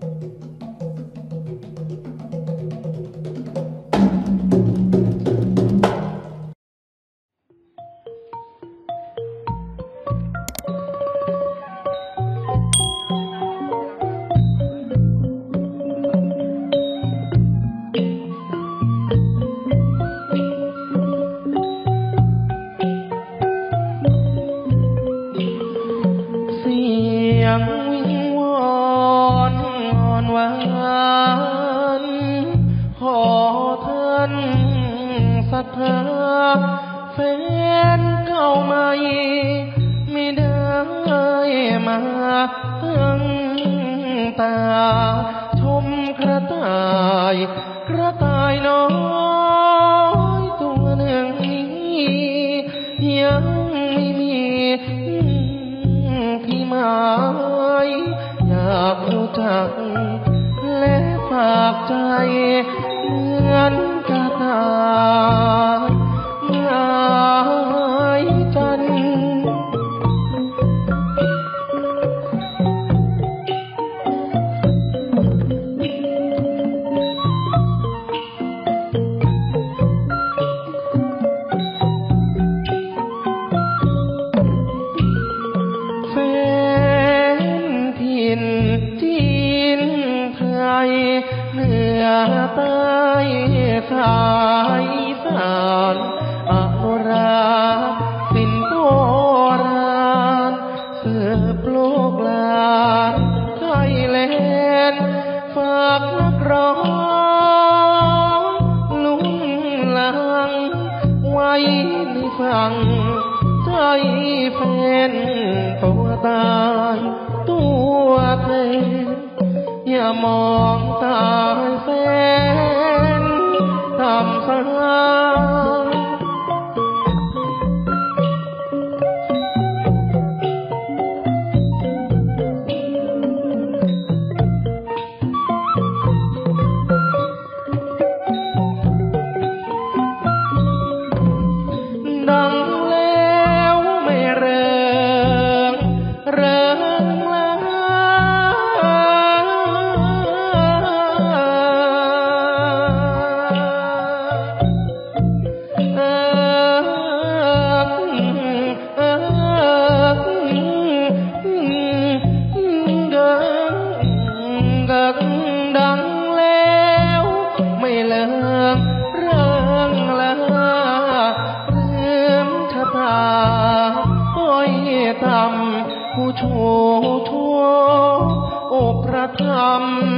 เตา ชมกระต่าย กระต่ายน้อยตัวหนึ่งนี้ยังไม่มีที่หมายอยากรู้จัก และฝากใจเหมือนกระต่าย นไทยเหนือใต้สายสานอนุราสินโบราณเสืบโลกลานไทยแลนด์ฝากนักร้องลุงลัง ไว้ในฟังใจแฟนตัวตายตัวเธอ อย่ามองตาแฟนทำสาย อกระท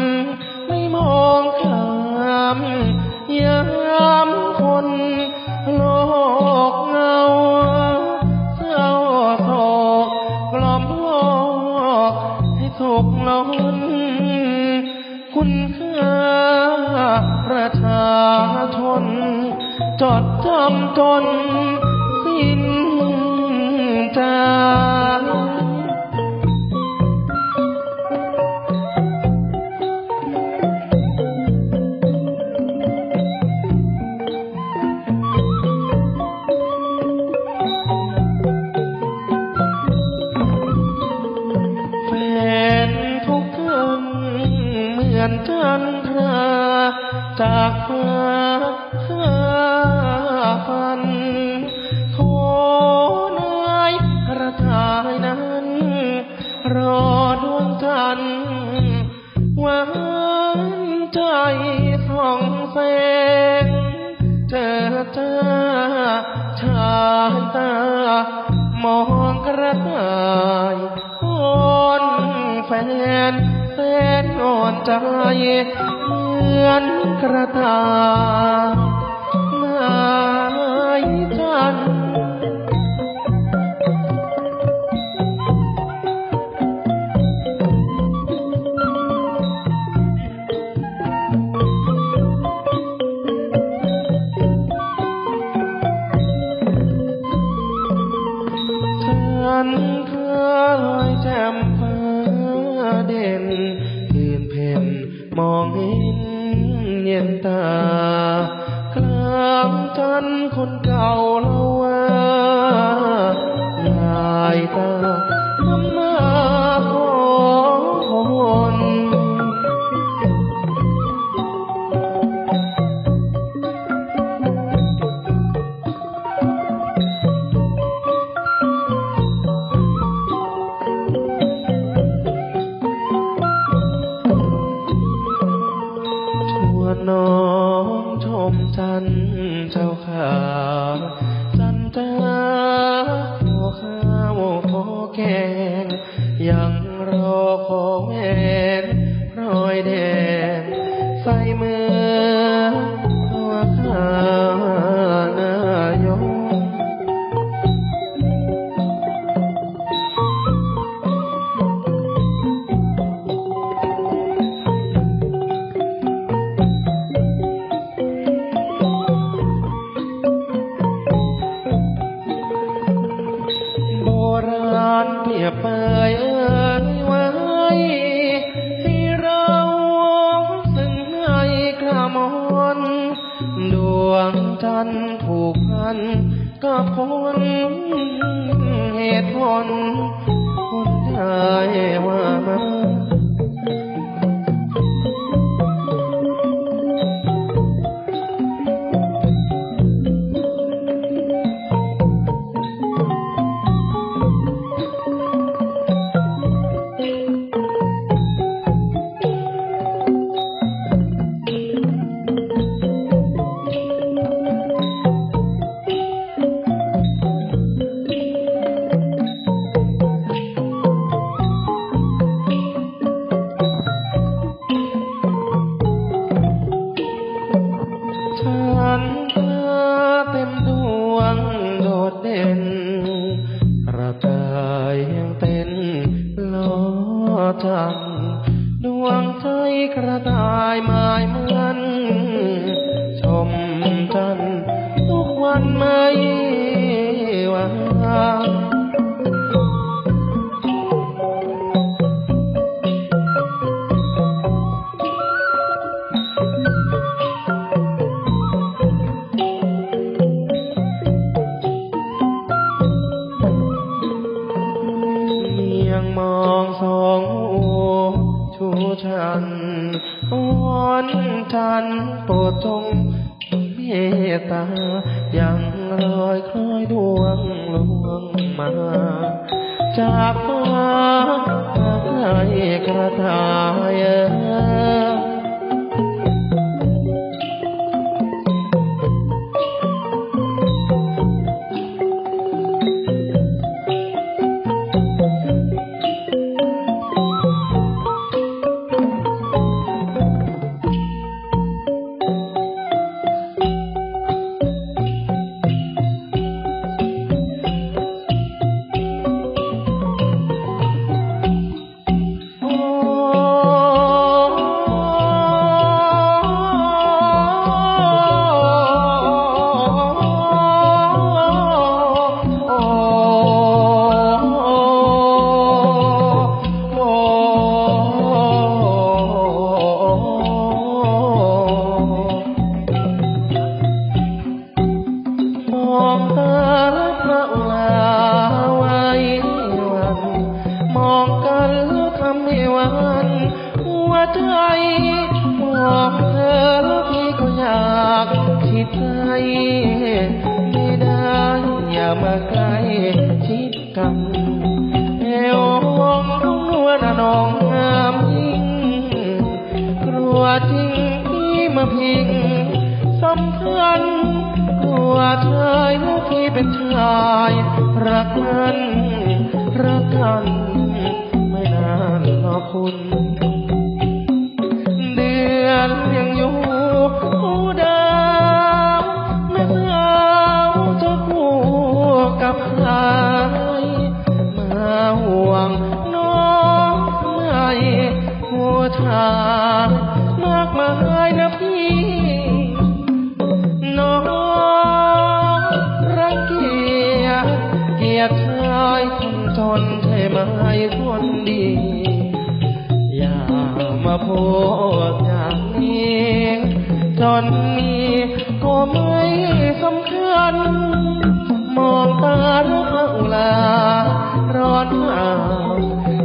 ำไม่มองข้ามยามคนโลกเงาเศร้าโศกกล่อมโลกให้สุขล้นคุณค่าประชาชนจดจำจนสิ้นใจ อนจันทราจากฟ้าข้าฟันโทนายกระทายนั้น รอดวงจันทร์หวานใจส่องแสงเจอจ้าชายตามองกระต่ายอ่อนแฟน ใจเหมือนกระต่าย ฉันถูกพันกับคนเหตุผลคนใดว่ามา องสองโอชูชันวอนทันโปรดจงเมตตาอย่างลอยคล้อยดวงลวงมา จากฟ้าให้กระทายายคนดี อย่ามาโพสอย่างนี้จนมีก็ไม่สำคัญ มองตาลูกลา ร้อนหนาว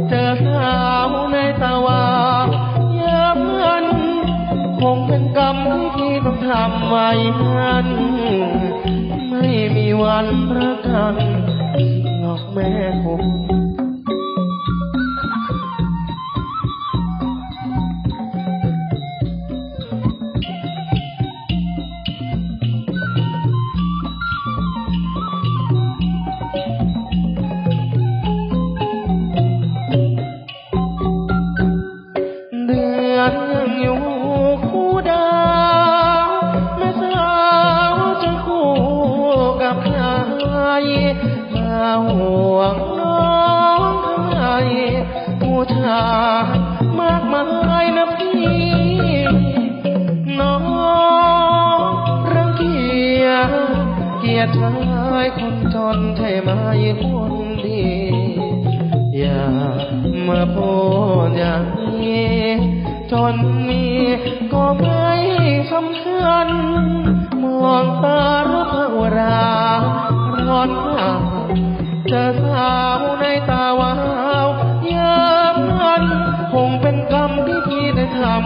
เจอสาวในตะวาเยอะมันคงเป็นกรรมที่พี่ต้องทำไว้นั้นไม่มีวันประกันหรอกแม่ผม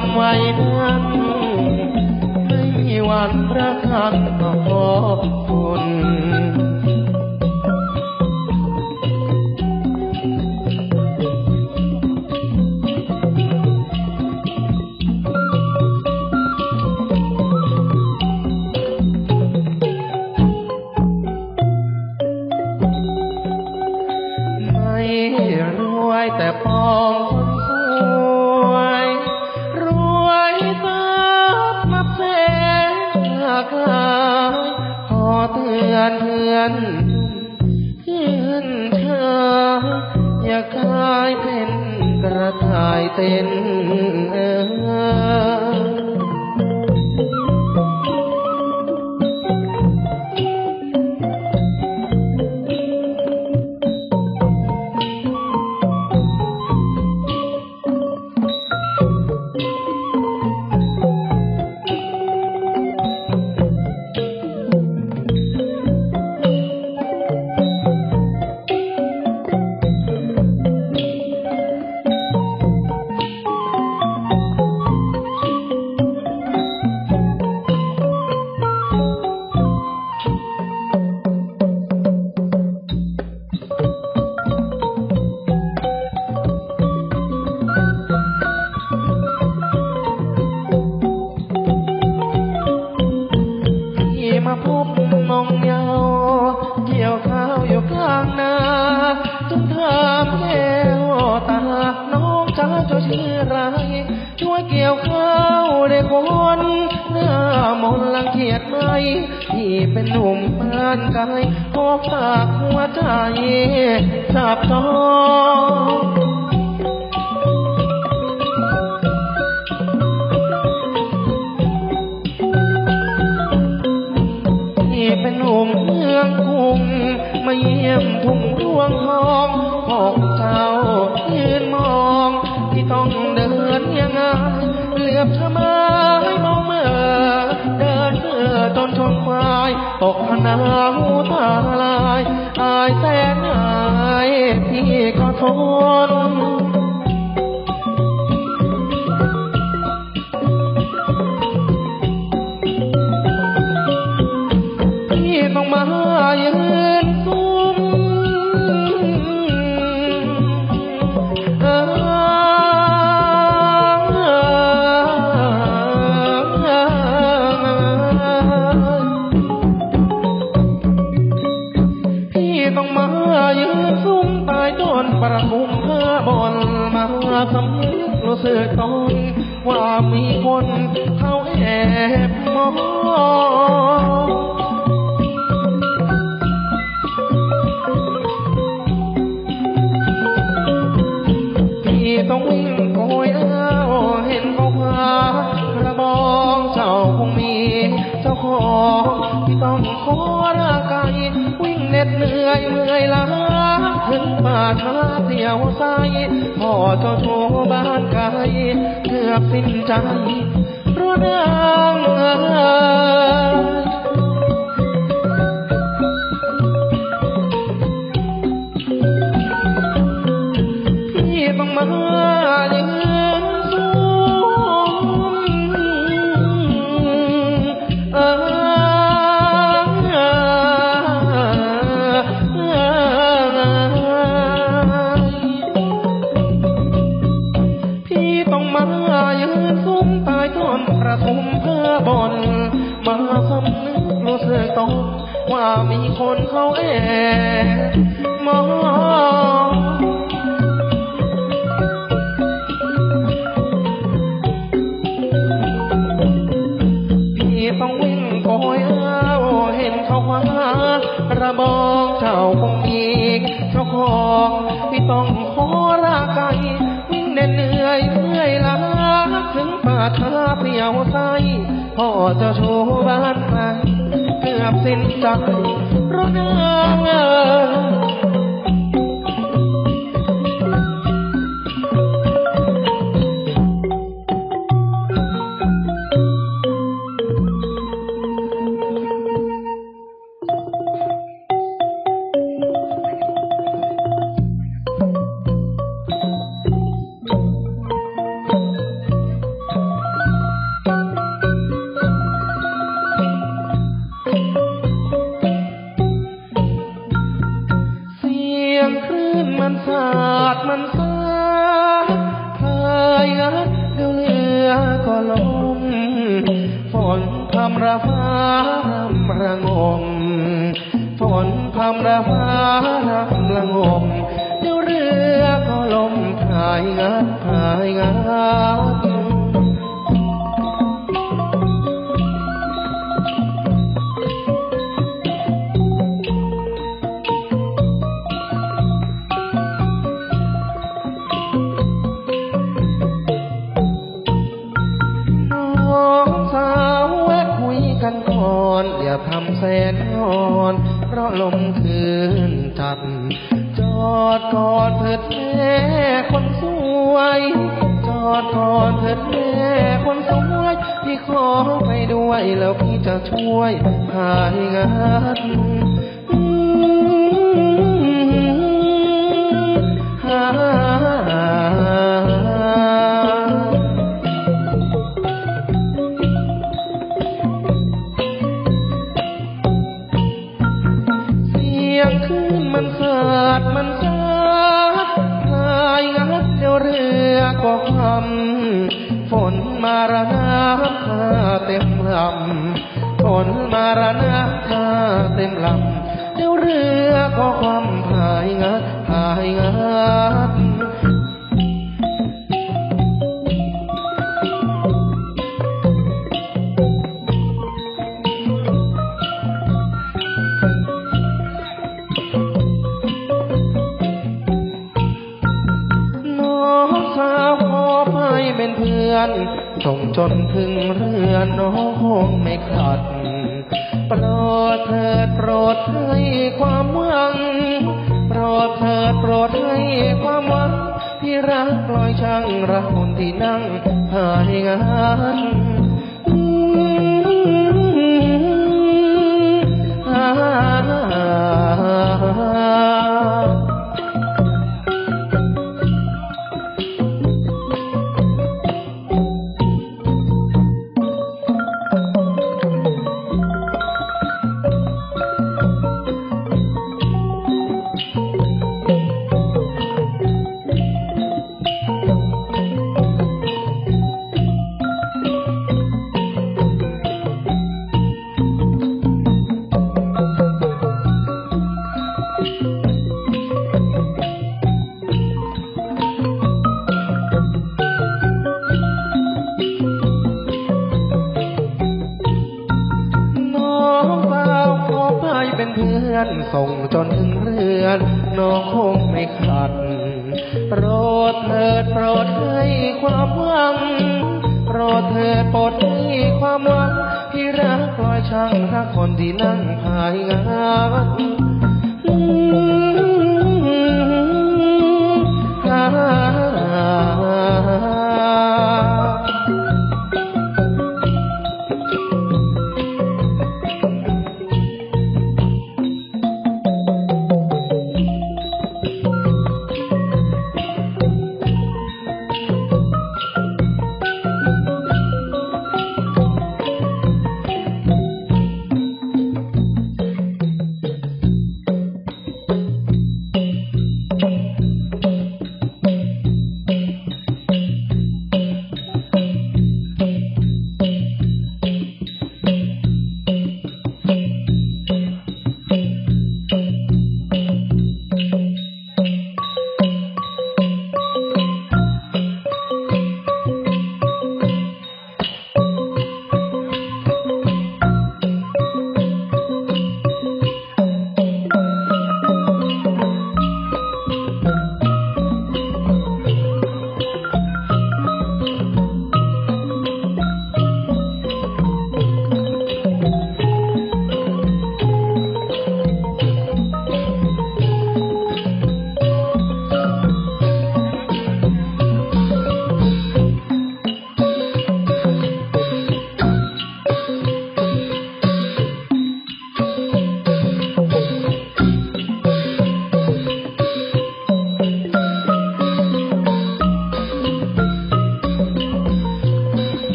ำไว้นั้นไม่มีวันรักกันขอบคุณ อย่ากลายเป็นกระต่ายเต้นเออ ขอฝากหัวใจสับสองที่เป็นหนุ่มเมืองกรุงมาเยี่ยมทุ่งรวงทองพอกเจ้ายืนมอง ที่ต้องเดินยังไงเหลือบทำไมม ตกหนาหูตาลาย อายแสนอายพี่ก็ทน ยืนซุ้มใตายต้นประทุมเพื่อบนมาสำนึกรู้สึกตนว่ามีคนเขาแอบมองพี่ต้องวิ่งโกยเอาเห็นเขาพากระบองเจ้าคงมี เจ้าของที่ต้องขอละไก เหน็ดเหนื่อยเมื่อยล้าถึงป่าท้าเสียวไซพ่อเจ้าโทบ้านไกลเกือบสิ้นใจเพราะนางเอ๋ เอบมองพี่ต้องวิ่งโกยเอาเห็นเขาว่าระบองเจ้าคงมีเจ้าของพี่ต้องขอลาไกลวิ่งเหนื่อยเมื่อยล้าถึงป่าช้าเปลี่ยวไสพ่อเจะโชว์บ้านไป เกื มันสาดมันสาดธอยเดือเรือก็ลงฝนพำระฟ้ารำระงมฝนพำระฟ้ารำระงมเดือเรือก็ลมหายงัดหายงัด เพราะลมคืนทัด จอดกอดเถิดแม่คนสวย จอดกอดเถิดแม่คนสวย พี่ขอไปด้วยแล้วพี่จะช่วยหายงาน มาระนาเต็มลำฝนมาระนาเต็มลำเดี๋ยวเรือก็ ถึงเรือนน้องคงไม่ขัดโปรดเธอโปรดให้ความหวังโปรดเธอโปรดให้ความหวังพี่รักลอยช่างถ้าคนที่นั่งภายงานอ